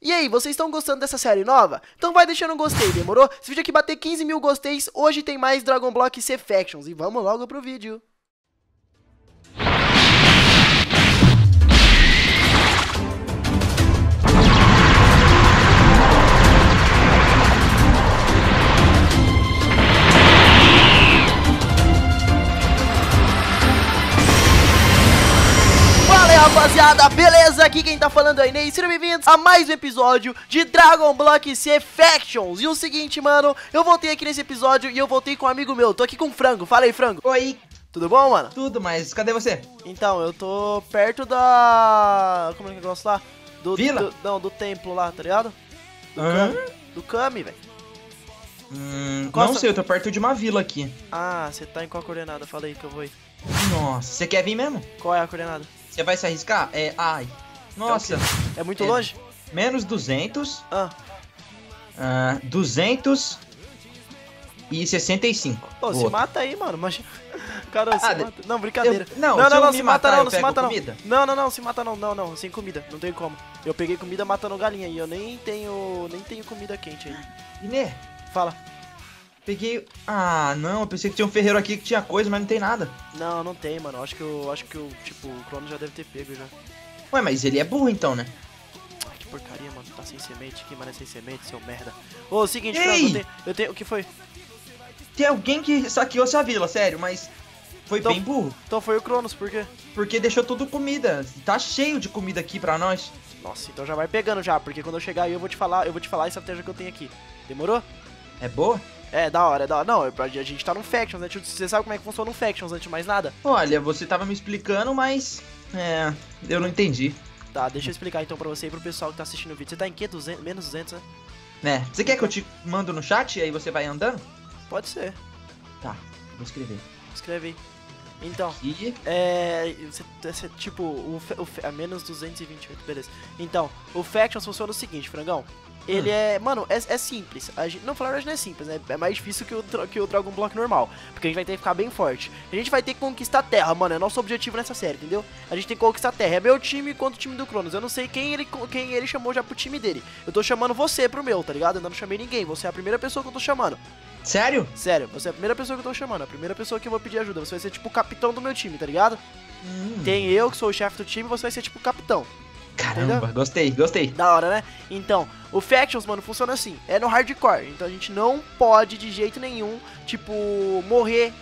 E aí, vocês estão gostando dessa série nova? Então vai deixando um gostei, demorou? Se o vídeo aqui bater 15 mil gosteis, hoje tem mais Dragon Block C Factions. E vamos logo pro vídeo. Rapaziada, beleza? Aqui quem tá falando é Inês, sejam bem-vindos a mais um episódio de Dragon Block C Factions E o seguinte, mano, eu voltei aqui nesse episódio e eu voltei com um amigo meu, tô aqui com o Frango, fala aí Frango Oi, Tudo bom, mano? tudo, mas cadê você? Então, eu tô perto da... como é que é o negócio lá? Do, Vila? do- não, do templo lá, tá ligado? Do Hã? Kami, do Kami, velho Hum, não sei, eu tô perto de uma vila aqui. Ah, você tá em qual coordenada? Fala aí que eu vou ir Nossa, você quer vir mesmo? Qual é a coordenada? Você vai se arriscar? É, ai. Nossa, É muito É. longe? menos 200, Ah, ah, 200 e 65. pô, se Boa. mata aí, mano, mas... Cara, se Ah, de- mata... Não, brincadeira Eu- não, não, se não, eu não, se matar, mata não, não se mata não. comida? Não, não, não, se mata não, não, não, sem comida, não tem como. Eu peguei comida matando galinha e eu nem tenho, nem tenho comida quente aí. Iné, Fala. Peguei... Ah, não, eu pensei que tinha um ferreiro aqui que tinha coisa, mas não tem nada. Não, não tem, mano. Acho que eu, acho que eu, tipo, o Crono já deve ter pego já. Ué, mas ele é burro então, né? Ai, que porcaria, mano. Tá sem semente, que mano é sem semente, seu merda. Ô, seguinte, Ei! Eu tenho, eu tenho, o que foi? Tem alguém que saqueou essa vila, sério, mas foi Então- bem burro. Então foi o Cronos, por quê? Porque deixou tudo comida. Tá cheio de comida aqui pra nós. Nossa, então já vai pegando já, porque quando eu chegar aí eu vou te falar, eu vou te falar a estratégia que eu tenho aqui. Demorou? É boa? É, da hora, é da hora. Não, a gente tá num Factions, né? Você sabe como é que funciona um Factions antes de mais nada? Olha, você tava me explicando, mas. É. Eu não entendi. Tá, deixa eu explicar então pra você e pro pessoal que tá assistindo o vídeo. Você tá em que? 200, menos 200, né? Né? Você quer que eu te mando no chat e aí você vai andando? Pode ser. Tá, vou escrever. Escreve aí. Então, E. é. Você, você- tipo, o, o fa- é menos 228, beleza. Então, o Factions funciona o seguinte, frangão. Ele é. Mano, é, é simples. A gente, não, falar a verdade não é simples, né? É mais difícil que o, que o Dragon Block normal. Porque a gente vai ter que ficar bem forte. A gente vai ter que conquistar a Terra, mano. É nosso objetivo nessa série, entendeu? A gente tem que conquistar a Terra. É meu time contra o time do Cronos. Eu não sei quem ele, quem ele chamou já pro time dele. Eu tô chamando você pro meu, tá ligado? Eu ainda não chamei ninguém. Você é a primeira pessoa que eu tô chamando. Sério? Sério, você é a primeira pessoa que eu tô chamando. A primeira pessoa que eu vou pedir ajuda. Você vai ser tipo o capitão do meu time, tá ligado? Hum, Tem eu, que sou o chefe do time, você vai ser tipo o capitão. Caramba, entendeu? gostei, gostei. Da hora, né? Então, o Factions, mano, funciona assim. É no hardcore. Então a gente não pode de jeito nenhum, tipo, morrer.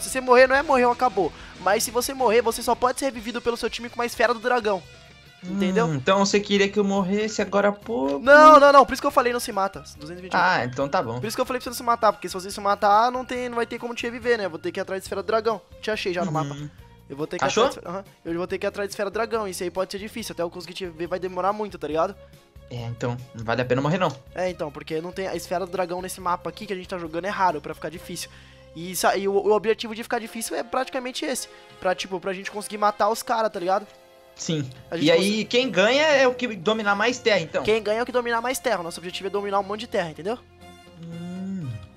Se você morrer, não é morreu, acabou. Mas se você morrer, você só pode ser revivido pelo seu time com uma esfera do dragão. Entendeu? Hum, então você queria que eu morresse agora há pouco? Não, não, não. Por isso que eu falei não se mata. 221. Ah, então tá bom. Por isso que eu falei pra você não se matar. Porque se você se matar, não, tem, não vai ter como te reviver, né? Vou ter que ir atrás de esfera do dragão. Te achei já no mapa. Uhum. Eu vou ter que Achou? atrás de... Aham. Eu vou ter que ir atrás de esfera dragão. Isso aí pode ser difícil. Até eu conseguir te ver vai demorar muito, tá ligado? É, então, não vale a pena morrer não. É, então, porque não tem a esfera do dragão nesse mapa aqui que a gente tá jogando é raro pra ficar difícil. E, isso, e o, o objetivo de ficar difícil é praticamente esse. Pra, tipo, pra gente conseguir matar os caras, tá ligado? Sim. E aí, quem ganha é o que dominar mais terra, então. Quem ganha é o que dominar mais terra. Nosso objetivo é dominar um monte de terra, entendeu?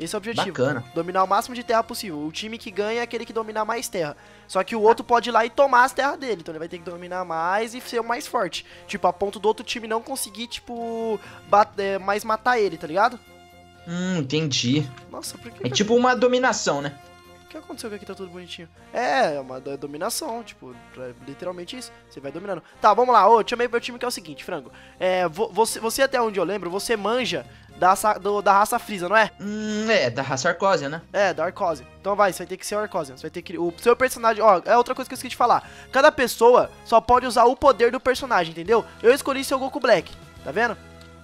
Esse é o objetivo. bacana. Dominar o máximo de terra possível. O time que ganha é aquele que dominar mais terra. Só que o outro pode ir lá e tomar as terras dele. Então ele vai ter que dominar mais e ser o mais forte. Tipo, a ponto do outro time não conseguir, tipo, bater, mais matar ele, tá ligado? Hum, entendi. Nossa, por que. É tipo uma dominação, né? O que aconteceu que aqui tá tudo bonitinho? É, é uma do- dominação, tipo, é literalmente isso. Você vai dominando. Tá, vamos lá. Ô, chamei meu time que é o seguinte, Frango. É, vo- você, você até onde eu lembro, você manja da, do- da raça Freeza, não é? Hum, é, da raça Arcósia, né? É, da Arcose. Então vai, você vai ter que ser o Arcose. Você vai ter que. O seu personagem. Ó, é outra coisa que eu esqueci de falar. Cada pessoa só pode usar o poder do personagem, entendeu? Eu escolhi ser o Goku Black. Tá vendo?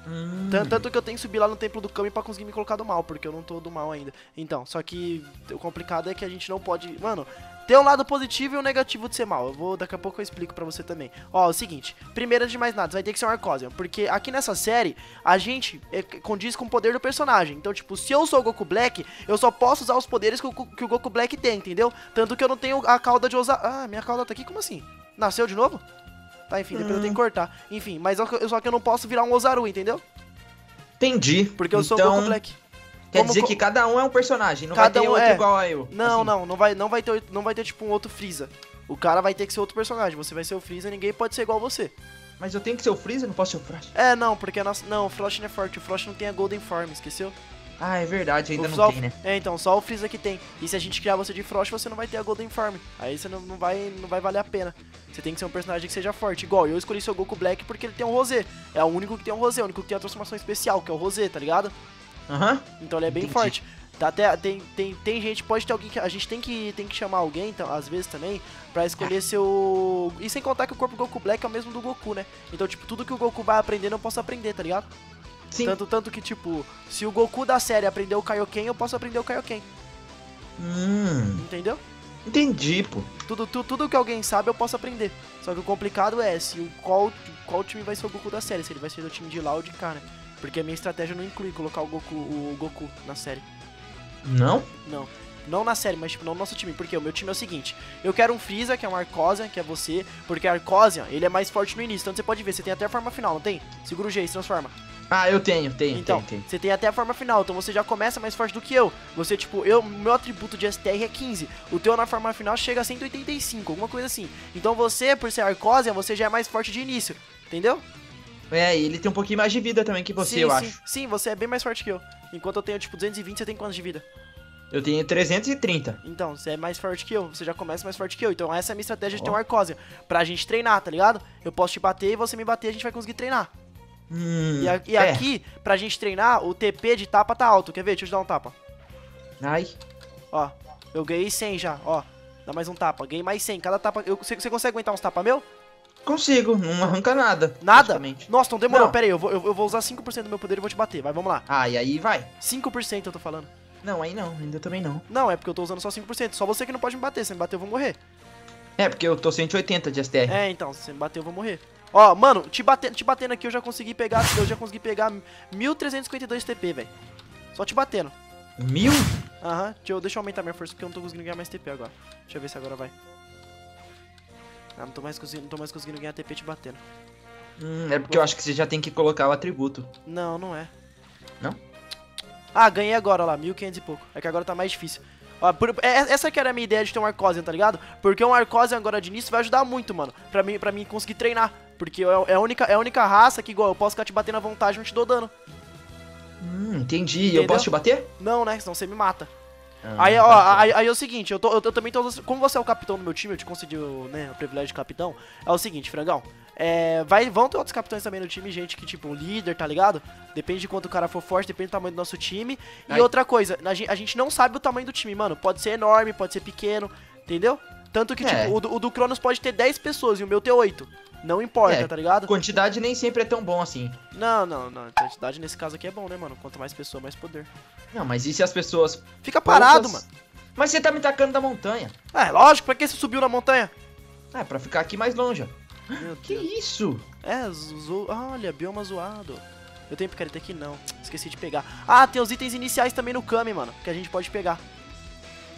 Hum, Tan- Tanto que eu tenho que subir lá no templo do Kami pra conseguir me colocar do mal, porque eu não tô do mal ainda. Então, só que o complicado é que a gente não pode. Mano, tem um lado positivo e um negativo de ser mal. Eu vou, daqui a pouco eu explico pra você também. Ó, é o seguinte, primeiro de mais nada, você vai ter que ser um Arcosian, porque aqui nessa série, a gente é, condiz com o poder do personagem. Então, tipo, se eu sou o Goku Black, eu só posso usar os poderes que o, que o Goku Black tem, entendeu? Tanto que eu não tenho a cauda de usar. Ah, minha cauda tá aqui? Como assim? Nasceu de novo? Tá, enfim, depois eu tenho que cortar. Enfim, mas eu, só que eu não posso virar um Ozaru, entendeu? Entendi. Porque eu sou o então, Goku Black. Quer Como dizer co- que cada um é um personagem, não Cada vai ter um outro é. igual a eu. Não, assim. não, não vai, não vai ter, não vai ter tipo um outro Freeza. O cara vai ter que ser outro personagem. Você vai ser o Freeza, ninguém pode ser igual você. Mas eu tenho que ser o Freeza, não posso ser o Frost. É, não, porque a nossa. Não, o Frost não é forte. O Frost não tem a Golden Form, esqueceu? Ah, é verdade, ainda O não tem, né? É, então, só o Freeza que tem. E se a gente criar você de Frost, você não vai ter a Golden Form. Aí você não, não, vai, não vai valer a pena. Você tem que ser um personagem que seja forte. Igual, eu escolhi seu Goku Black porque ele tem um Rosé. É o único que tem um Rosé, o único que tem a transformação especial, que é o Rosé, tá ligado? Aham. Então ele é bem Entendi. forte. Tá até, tem, tem, tem gente, pode ter alguém que. A gente tem que, tem que chamar alguém, então, às vezes também, pra escolher seu. E sem contar que o corpo do Goku Black é o mesmo do Goku, né? Então, tipo, tudo que o Goku vai aprendendo eu posso aprender, tá ligado? Sim. Tanto, tanto que, tipo, se o Goku da série aprender o Kaioken, eu posso aprender o Kaioken, Hum, entendeu? entendi, pô. Tudo, tu- tudo que alguém sabe eu posso aprender. Só que o complicado é se o qual, qual time vai ser o Goku da série, se ele vai ser do time de lá ou de cá, né? Porque a minha estratégia não inclui colocar o Goku, o Goku na série. Não? Não. Não na série, mas tipo, não no nosso time. Porque o meu time é o seguinte: eu quero um Freeza, que é um Arcosia, que é você. Porque Arcosia, ele é mais forte no início. Então você pode ver, você tem até a forma final, não tem? Segura o G e se transforma. Ah, eu tenho, tenho, Então, tenho, tenho. você tem até a forma final, então você já começa mais forte do que eu. Você, tipo, eu, meu atributo de STR é 15. O teu na forma final chega a 185, alguma coisa assim. Então você, por ser Arcosia, você já é mais forte de início. Entendeu? É, e ele tem um pouquinho mais de vida também que você, sim, eu sim. acho. Sim, você é bem mais forte que eu. Enquanto eu tenho, tipo, 220, você tem quantos de vida? Eu tenho 330. Então, você é mais forte que eu, você já começa mais forte que eu. Então essa é a minha estratégia de ter um Arcosia. Pra gente treinar, tá ligado? Eu posso te bater e você me bater, a gente vai conseguir treinar. Hum, E, a- e é. aqui, pra gente treinar, o TP de tapa tá alto. Quer ver? Deixa eu te dar um tapa. Ai, Ó, eu ganhei 100 já, ó. Dá mais um tapa. Ganhei mais 100. Cada tapa. eu- Você, você consegue aguentar uns tapas meu? Consigo, não arranca nada. Nada? Nossa, então demorou. Não. Pera aí, eu vou, eu, eu vou usar 5% do meu poder e vou te bater. Vai, vamos lá. Ah, e aí vai. 5% eu tô falando. Não, aí não, ainda também não. Não, é porque eu tô usando só 5%. Só você que não pode me bater. Se me bater, eu vou morrer. É, porque eu tô 180 de STR. É, então, se você me bater, eu vou morrer. Ó, mano, te, bate, te batendo aqui, eu já consegui pegar. Eu já consegui pegar 1352 TP, velho. Só te batendo. Mil? Aham, deixa, eu, deixa eu aumentar minha força porque eu não tô conseguindo ganhar mais TP agora. Deixa eu ver se agora vai. Ah, não tô mais conseguindo, não tô mais conseguindo ganhar TP te batendo. Hum, é porque eu acho que você já tem que colocar o atributo. Não, não é. Não? Ah, ganhei agora, ó lá, 1500 e pouco. É que agora tá mais difícil. Ó, por- é- essa que era a minha ideia de ter um Arcosian, tá ligado? Porque um Arcosian agora de início vai ajudar muito, mano. Pra mim, pra mim conseguir treinar. Porque é, é a única, é a única raça que, igual, eu posso ficar te batendo à vontade e não te dou dano. Hum, entendi. Entendeu? Eu posso te bater? Não, né? Senão você me mata. Ah, Aí, ó, tá. aí, aí é o seguinte, eu, tô, eu, eu também tô. Como você é o capitão do meu time, eu te concedi o, né, o privilégio de capitão. É o seguinte, frangão. É, vai, vão ter outros capitães também no time, gente que, tipo, líder, tá ligado? Depende de quanto o cara for forte, depende do tamanho do nosso time. E Ai. outra coisa, a gente, a gente não sabe o tamanho do time, mano. Pode ser enorme, pode ser pequeno, entendeu? Tanto que, É. tipo, o do, o do Cronos pode ter 10 pessoas e o meu ter 8. Não importa, É. tá ligado? Quantidade nem sempre é tão bom assim. Não, não, não. Quantidade nesse caso aqui é bom, né, mano? Quanto mais pessoa, mais poder. Não, mas e se as pessoas. Fica parado, poucas- mano. Mas você tá me tacando da montanha. É, lógico, pra que você subiu na montanha? É, pra ficar aqui mais longe. ó. Meu Que Deus. isso? É, zo... olha, bioma zoado. Eu tenho picareta aqui? Não. Esqueci de pegar. Ah, tem os itens iniciais também no Kami, mano. Que a gente pode pegar.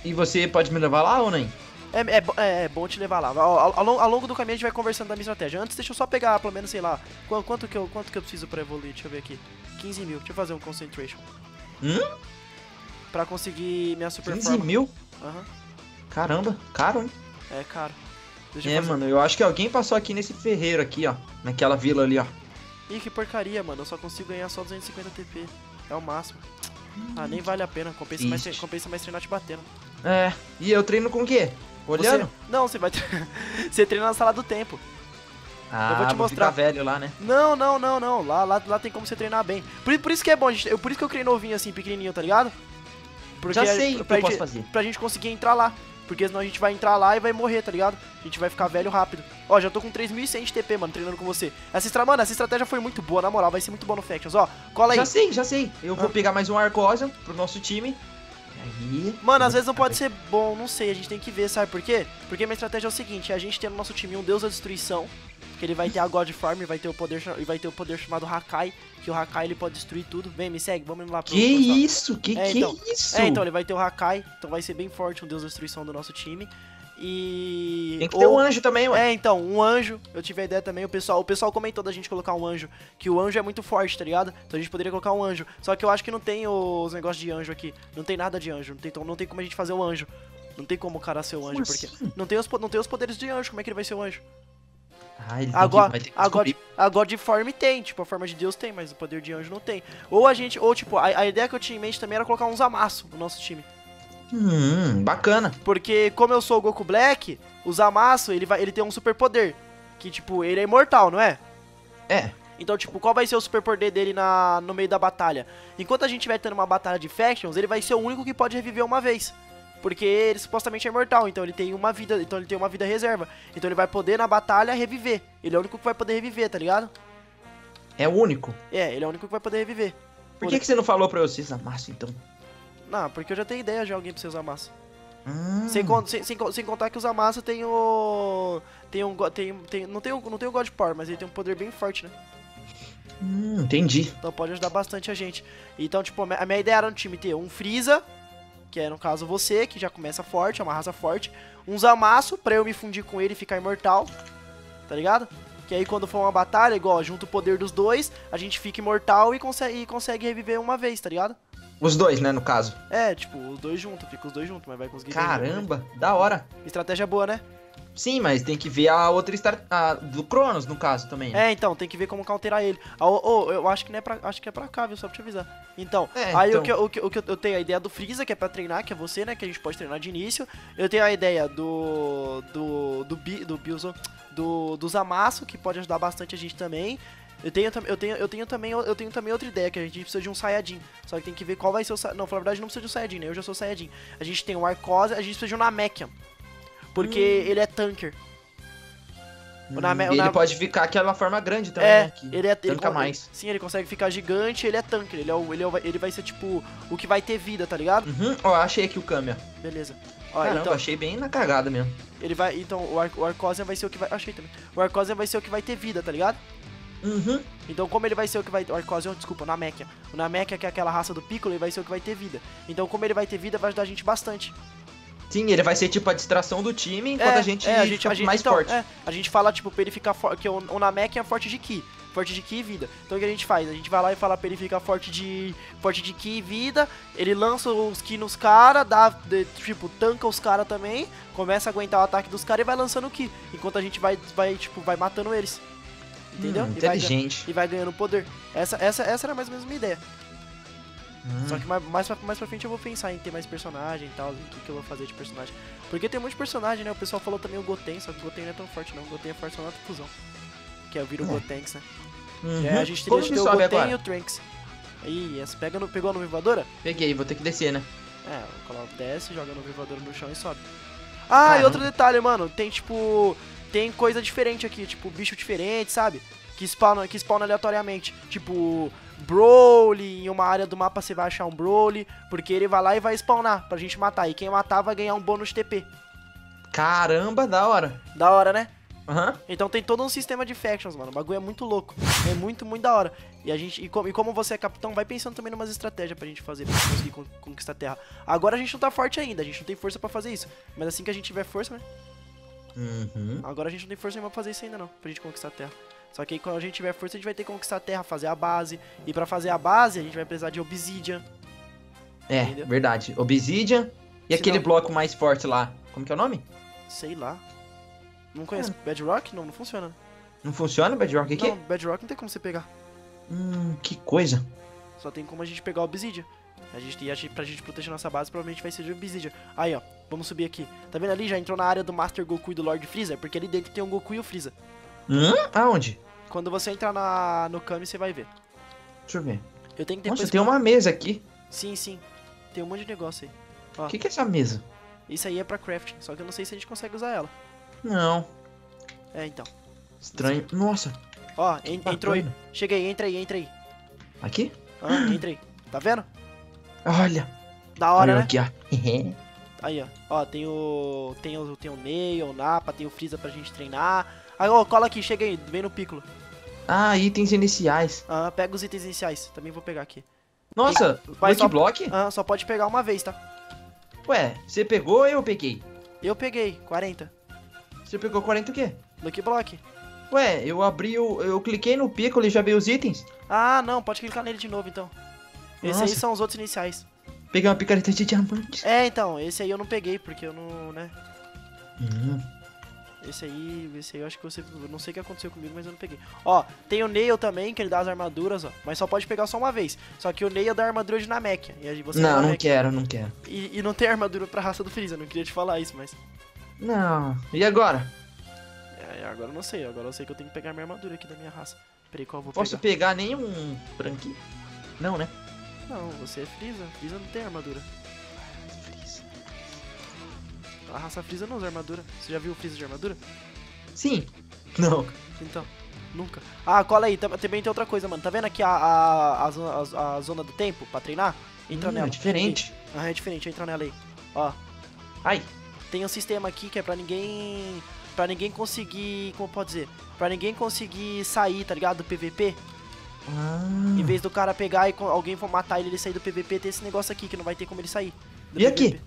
E você pode me levar lá ou nem? É, é, é, é bom te levar lá. Ao, ao, ao longo do caminho a gente vai conversando da minha estratégia. Antes, deixa eu só pegar, pelo menos, sei lá. Quanto, quanto, que, eu, quanto que eu preciso pra evoluir? Deixa eu ver aqui. 15 mil. Deixa eu fazer um concentration. Hum? Pra conseguir minha super 15 forma. mil? Aham. Caramba, caro, hein? É, caro. Deixa eu É, fazer... mano, eu acho que alguém passou aqui nesse ferreiro aqui, ó. Naquela vila ali, ó. Ih, que porcaria, mano. Eu só consigo ganhar só 250 TP. É o máximo. Ah, nem vale a pena. Compensa mais, compensa mais treinar te batendo. É, e eu treino com o quê? Olhando? Você... Não, você vai. você treina na sala do tempo. Ah, eu vou te mostrar. ficar velho lá, né? Não, não, não, não. Lá, lá, lá tem como você treinar bem. Por, por isso que é bom, gente. Por isso que eu criei novinho assim, pequenininho, tá ligado? Porque Já a- sei o que eu posso gente- fazer. Pra gente conseguir entrar lá. Porque senão a gente vai entrar lá e vai morrer, tá ligado? A gente vai ficar velho rápido. Ó, já tô com 3.100 de TP, mano, treinando com você. Essa estra... Mano, essa estratégia foi muito boa, na moral. Vai ser muito boa no Factions. Ó, cola aí. Já sei, já sei. Eu vou Ah. pegar mais um Arcosian pro nosso time. Aí. Mano, às vezes não pode ser bom, não sei, a gente tem que ver, sabe por quê? Porque minha estratégia é o seguinte, é a gente ter no nosso time um deus da destruição, que ele vai ter a God Form e vai ter o poder e vai ter o poder chamado Hakai, que o Hakai ele pode destruir tudo. Vem, me segue, vamos indo lá pro Que isso? Que É, que então. isso? É, então ele vai ter o Hakai, então vai ser bem forte um deus da destruição do nosso time. E Tem que ter ou- um anjo também, ué. É, então, um anjo, eu tive a ideia também, o pessoal, o pessoal comentou da gente colocar um anjo, que o anjo é muito forte, tá ligado? Então a gente poderia colocar um anjo. Só que eu acho que não tem os negócios de anjo aqui. Não tem nada de anjo, não tem, então não tem como a gente fazer o anjo. Não tem como o cara ser o anjo, Como porque assim? não tem, os, não tem os poderes de anjo, como é que ele vai ser o anjo? Ah, ele Agora, que, vai ter que a, God, descobrir. a God Form tem, tipo, a forma de Deus tem, mas o poder de anjo não tem. Ou a gente, ou tipo, a, a ideia que eu tinha em mente também era colocar uns amassos no nosso time. Hum, bacana. Porque como eu sou o Goku Black, o Zamasu, ele, vai, ele tem um super poder. Que, tipo, ele é imortal, não é? É. Então, tipo, qual vai ser o super poder dele na, no meio da batalha? Enquanto a gente vai tendo uma batalha de factions, ele vai ser o único que pode reviver uma vez. Porque ele supostamente é imortal, então ele tem uma vida, então ele tem uma vida reserva. Então ele vai poder na batalha reviver. Ele é o único que vai poder reviver, tá ligado? É o único. É, ele é o único que vai poder reviver. Por que, que você não falou pra eu ser Zamasu, então? Não, porque eu já tenho ideia de alguém pra você usar massa. Hum, Sem, sem, sem, sem contar que o Zamasa tem o. Tem um. Tem, tem, não, tem o, não tem o God Power, mas ele tem um poder bem forte, né? hum, entendi. Então pode ajudar bastante a gente. Então, tipo, a minha- a minha ideia era no time ter um Freeza, que é no caso você, que já começa forte, é uma raça forte. Um Zamasu, pra eu me fundir com ele e ficar imortal. Tá ligado? Que aí quando for uma batalha, igual, junto o poder dos dois, a gente fica imortal e consegue, e consegue reviver uma vez, tá ligado? Os dois, né, no caso. É, tipo, os dois juntos, fica os dois juntos, mas vai conseguir. Caramba, da hora. Estratégia boa, né? Sim, mas tem que ver a outra start, a do Cronos, no caso, também. né? É, então, tem que ver como counterar ele. Ô, ô, eu acho que não é pra, acho que é pra cá, viu? Só pra te avisar. Então, É, aí então. O, que, eu- o, que, o que eu- tenho a ideia do Freeza, que é pra treinar, que é você, né? Que a gente pode treinar de início. Eu tenho a ideia do. do. do, Bi, do Bilzo, do, do Zamasu, que pode ajudar bastante a gente também. Eu tenho, eu, tenho, eu, tenho também, eu tenho também outra ideia, que a gente precisa de um Saiyajin. Só que tem que ver qual vai ser o Saiyajin. Não, na verdade não precisa de um Saiyajin, né? Eu já sou Saiyajin. A gente tem um Arcose, a gente precisa de um Namekian. Porque ele é tanker. Hum, Name- ele Name- pode ficar aquela forma grande também, É, né? Que ele é ele tanca con- mais. Sim, ele consegue ficar gigante, ele é tanque, ele é o, ele, é o- ele vai ser tipo o que vai ter vida, tá ligado? Uhum. Ó, achei aqui o Kamiya. Beleza. Ó, Caramba, então, achei bem na cagada mesmo. ele vai, então o, Ar o Arcosian vai ser o que vai, achei também. O Arcosian vai ser o que vai ter vida, tá ligado? Uhum. Então como ele vai ser o que vai, o Arcosian, desculpa, o Namekian. O Namekian que é aquela raça do Piccolo, ele vai ser o que vai ter vida. Então como ele vai ter vida, vai ajudar a gente bastante. Sim, ele vai ser tipo a distração do time enquanto a gente, é, a gente, fica a gente mais então, forte. é, a gente fala tipo pra ele ficar forte, que o, o é forte de Ki. Forte de Ki e vida. Então o que a gente faz? A gente vai lá e fala pra ele ficar forte de forte de Ki e vida. Ele lança os Ki nos caras, dá de- tipo tanca os caras também, começa a aguentar o ataque dos caras e vai lançando o Ki, enquanto a gente vai vai tipo vai matando eles. Entendeu? Hum, e, vai, inteligente. e vai ganhando poder. Essa essa essa era mais ou menos minha ideia. Hum. Só que mais, mais, pra, mais pra frente eu vou pensar em ter mais personagem e tal, o que, que eu vou fazer de personagem. Porque tem um monte de personagem, né? O pessoal falou também o Goten, só que o Goten não é tão forte não. O Goten é forte só na fusão. Que é o vira o É. Gotenks, né? Uhum. E aí a gente teria que ter o Goten agora? e o Trunks. Aí, essa pega no, pegou a nuvem voadora? Peguei, vou ter que descer, né? É, coloca, desce, joga a nuvem voadora no chão e sobe. Ah, e Caramba. outro detalhe, mano, tem tipo. Tem coisa diferente aqui, tipo, bicho diferente, sabe? Que spawna, que spawna aleatoriamente. Tipo, Broly, em uma área do mapa você vai achar um Broly, porque ele vai lá e vai spawnar pra gente matar. E quem matar vai ganhar um bônus de TP. Caramba, da hora. Da hora, né? Aham. Então tem todo um sistema de factions, mano. O bagulho é muito louco. É muito, muito da hora. E a gente. E, co- e como você é capitão, vai pensando também numas estratégias pra gente fazer pra conseguir con- conquistar a terra. Agora a gente não tá forte ainda, a gente não tem força pra fazer isso. Mas assim que a gente tiver força, né? Uhum. Agora a gente não tem força nenhuma pra fazer isso ainda não, pra gente conquistar a terra. Só que aí quando a gente tiver força, a gente vai ter que conquistar a terra, fazer a base. E pra fazer a base, a gente vai precisar de obsidian. É, Entendeu? verdade. Obsidian e Se aquele não- bloco mais forte lá. Como que é o nome? Sei lá. Não conheço. Bedrock? Não, não funciona. Não funciona o Bedrock aqui? Não, Bedrock não tem como você pegar. Hum, que coisa. Só tem como a gente pegar o Obsidian. A gente, e a gente, pra gente proteger nossa base, provavelmente vai ser de Obsidian. Aí, ó. Vamos subir aqui. Tá vendo ali? Já entrou na área do Master Goku e do Lord Freeza. Porque ali dentro tem um Goku e o Freeza. Hum? Aonde? Quando você entrar na, no Kami, você vai ver. Deixa eu ver. Eu tenho que Nossa, depois... tem uma mesa aqui. Sim, sim. Tem um monte de negócio aí. O que, que é essa mesa? Isso aí é pra crafting. Só que eu não sei se a gente consegue usar ela. Não. É, então. Estranho. Nossa. Ó, en- entrou aí. Chega aí, entra aí, entra aí. Aqui? Ah, entra aí. Tá vendo? Olha. Da hora, Olha né? aqui, ó. Aí, ó. Ó, tem o. Tem o, tem o Neo, o Napa, tem o Freeza pra gente treinar. Aí, ó, cola aqui, chega aí, vem no Piccolo. ah, itens iniciais. Ah, pega os itens iniciais. Também vou pegar aqui. Nossa, Lucky só- Block? Ah, só pode pegar uma vez, tá? Ué, você pegou ou eu peguei? Eu peguei, 40. Você pegou 40 o quê? Lucky Block. Ué, eu abri o. Eu cliquei no Piccolo e já veio os itens. Ah, não, pode clicar nele de novo então. Esse aí são os outros iniciais. Peguei uma picareta de diamantes. É, então, esse aí eu não peguei, porque eu não, né? Hum. Esse aí, esse aí eu acho que você. eu Não sei o que aconteceu comigo, mas eu não peguei. Ó, tem o Nail também, que ele dá as armaduras, ó. Mas só pode pegar só uma vez. Só que o Nail dá armadura de Namek. E aí você é não, não quero, não quero. E, e não tem armadura pra raça do Freeza, não queria te falar isso, mas. Não. E agora? É, agora eu não sei, agora eu sei que eu tenho que pegar minha armadura aqui da minha raça. Peraí, qual eu vou Posso pegar? pegar nenhum branquinho? Não, né? Não, você é Freeza. Freeza não tem armadura. A raça Freeza não usa armadura. Você já viu o Freeza de armadura? Sim. Não. Então, nunca. Ah, cola aí, tam- também tem outra coisa, mano. Tá vendo aqui a, a, a, zona, a, a zona do tempo pra treinar? Entra Hum, nela. é diferente. Ah, é diferente, entra nela aí. Ó, Ai. tem um sistema aqui que é pra ninguém. Pra ninguém conseguir. Como pode dizer? Pra ninguém conseguir sair, tá ligado? Do PVP. Ah. Em vez do cara pegar e alguém for matar ele e ele sair do PVP, tem esse negócio aqui que não vai ter como ele sair. E aqui? PVP.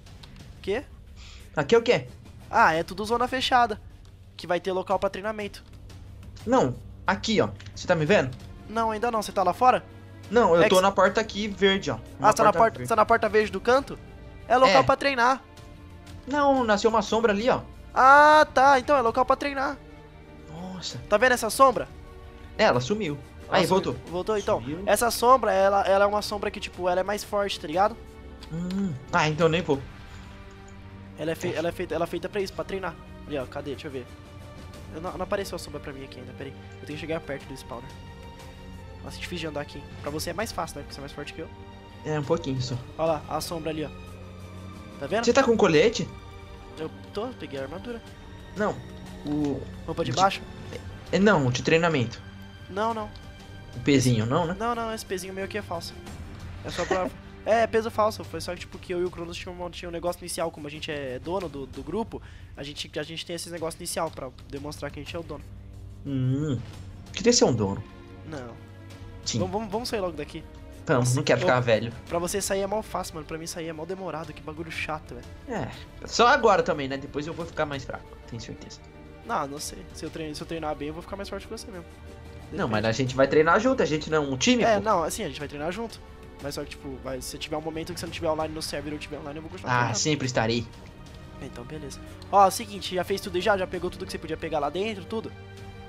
Quê? Aqui é o quê? Ah, é tudo zona fechada. Que vai ter local pra treinamento. Não. Aqui, ó. Você tá me vendo? Não, ainda não. Você tá lá fora? Não, eu É tô que- na porta aqui verde, ó. ah, você tá na, porta, você tá na porta verde do canto? É local É. pra treinar. Não, nasceu uma sombra ali, ó. Ah, tá. Então é local pra treinar. Nossa. Tá vendo essa sombra? É, ela sumiu. Aí, Ela voltou. Voltou, então. Sumiu. Essa sombra, ela, ela é uma sombra que, tipo, ela é mais forte, tá ligado? Hum. Ah, então nem vou. Ela é, ela é, feita, ela é feita pra isso, pra treinar. Ali, ó, cadê? Deixa eu ver. Eu não, não apareceu a sombra pra mim aqui ainda, peraí. Eu tenho que chegar perto do spawner. Nossa, difícil de andar aqui. Pra você é mais fácil, né? Porque você é mais forte que eu. É, um pouquinho só. Olha lá, a sombra ali, ó. Tá vendo? Você tá com colete? Eu tô, peguei a armadura. Não. O. Roupa de De- baixo? É, não, de treinamento. Não, não. O pezinho, não, né? Não, não, esse pezinho meio que é falso. É só pra. é, peso falso. Foi só que, tipo, que eu e o Cronos tinha um, tinha um negócio inicial, como a gente é dono do, do grupo, a gente, a gente tem esse negócio inicial pra demonstrar que a gente é o dono. Hum. Queria ser um dono. Não. Sim. Vamos, vamos, vamos sair logo daqui. Vamos, não quero ficar velho. Pra você sair é mal fácil, mano. Pra mim sair é mal demorado. Que bagulho chato, velho. É. Só agora também, né? Depois eu vou ficar mais fraco, tenho certeza. Não, não sei. Se eu, treino, se eu treinar bem, eu vou ficar mais forte que você mesmo. Não, mas a gente vai treinar junto, a gente não é um time, É, pô. não, assim, a gente vai treinar junto. Mas só que, tipo, vai, se tiver um momento que você não tiver online no server ou tiver online, eu vou continuar Ah, treinando. sempre estarei. Então, beleza. Ó, é o seguinte, já fez tudo já? Já pegou tudo que você podia pegar lá dentro, tudo?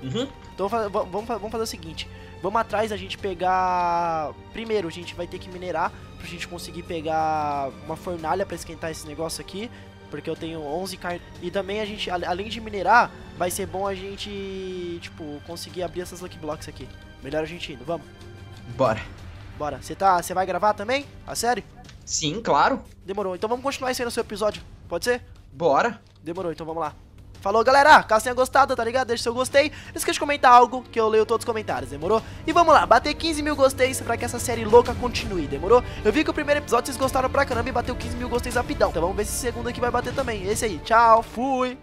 Uhum. Então vamos, vamos fazer o seguinte. Vamos atrás a gente pegar... Primeiro, a gente vai ter que minerar pra gente conseguir pegar uma fornalha pra esquentar esse negócio aqui. Porque eu tenho 11 carnes. E também a gente, além de minerar, vai ser bom a gente, tipo, conseguir abrir essas Lucky Blocks aqui. Melhor a gente indo, vamos. Bora. Bora. Você tá, você vai gravar também? A série? Sim, claro. Demorou. Então vamos continuar isso aí no seu episódio. Pode ser? Bora. Demorou, então vamos lá. Falou, galera. Caso tenha gostado, tá ligado? Deixa seu gostei. Não esqueça de comentar algo, que eu leio todos os comentários, demorou? E vamos lá, bater 15 mil gosteis pra que essa série louca continue, demorou? Eu vi que o primeiro episódio vocês gostaram pra caramba e bateu 15 mil gosteis rapidão. Então vamos ver se esse segundo aqui vai bater também. Esse aí, tchau, fui!